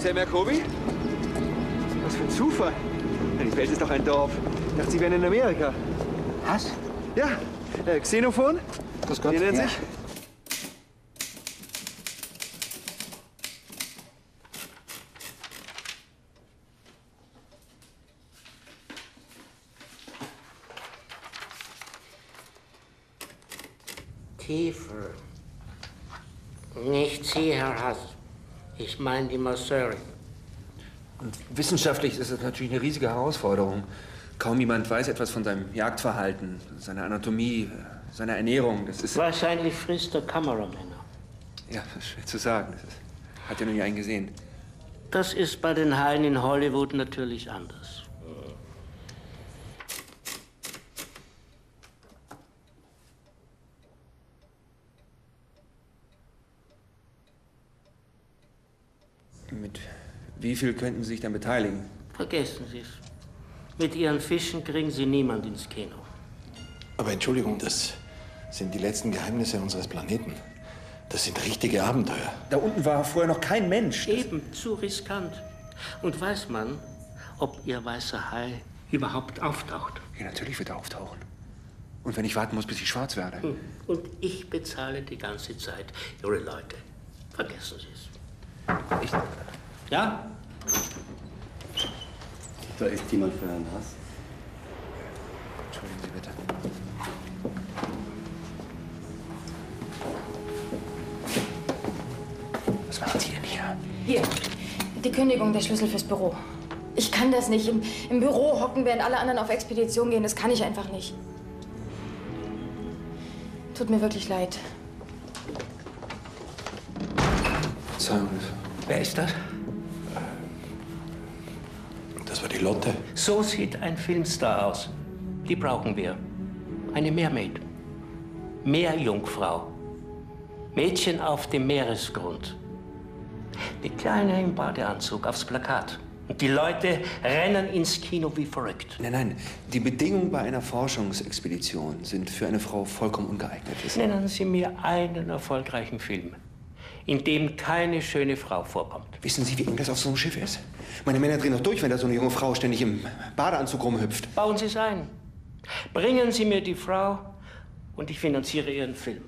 Sam Jacobi? Was für ein Zufall. Die Welt ist doch ein Dorf. Ich dachte, Sie wären in Amerika. Was? Ja, äh, Xenophon? Grüß Gott. Wie nennt Ja. sich? Tiefer. Nicht Sie, Herr Hass. Ich meine die Masseurin. Und wissenschaftlich ist es natürlich eine riesige Herausforderung. Kaum jemand weiß etwas von seinem Jagdverhalten, seiner Anatomie, seiner Ernährung. Das ist. Wahrscheinlich frisst der Kameramänner. Ja, das ist schwer zu sagen. Das ist, hat ja noch nie einen gesehen. Das ist bei den Haien in Hollywood natürlich anders. Mit wie viel könnten Sie sich dann beteiligen? Vergessen Sie es. Mit Ihren Fischen kriegen Sie niemand ins Kino. Aber Entschuldigung, das sind die letzten Geheimnisse unseres Planeten. Das sind richtige Abenteuer. Da unten war vorher noch kein Mensch. Eben zu riskant. Und weiß man, ob Ihr weißer Hai überhaupt auftaucht? Ja, natürlich wird er auftauchen. Und wenn ich warten muss, bis ich schwarz werde. Hm. Und ich bezahle die ganze Zeit Ihre Leute. Vergessen Sie es. Ich, Ja? Da ist jemand für Herrn Hass. Entschuldigen Sie bitte. Was machen Sie denn hier? Hier, die Kündigung, der Schlüssel fürs Büro. Ich kann das nicht. Im, Im Büro hocken, während alle anderen auf Expedition gehen. Das kann ich einfach nicht. Tut mir wirklich leid. Verzeihung. Wer ist das? Das war die Lotte. So sieht ein Filmstar aus. Die brauchen wir. Eine Mermaid. Meerjungfrau. Mädchen auf dem Meeresgrund. Die Kleine im Badeanzug aufs Plakat. Und die Leute rennen ins Kino wie verrückt. Nein, nein. Die Bedingungen bei einer Forschungsexpedition sind für eine Frau vollkommen ungeeignet. Nennen Sie mir einen erfolgreichen Film, in dem keine schöne Frau vorkommt. Wissen Sie, wie eng das auf so einem Schiff ist? Meine Männer drehen doch durch, wenn da so eine junge Frau ständig im Badeanzug rumhüpft. Bauen Sie es ein. Bringen Sie mir die Frau und ich finanziere Ihren Film.